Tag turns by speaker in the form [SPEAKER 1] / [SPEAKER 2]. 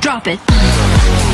[SPEAKER 1] Drop it.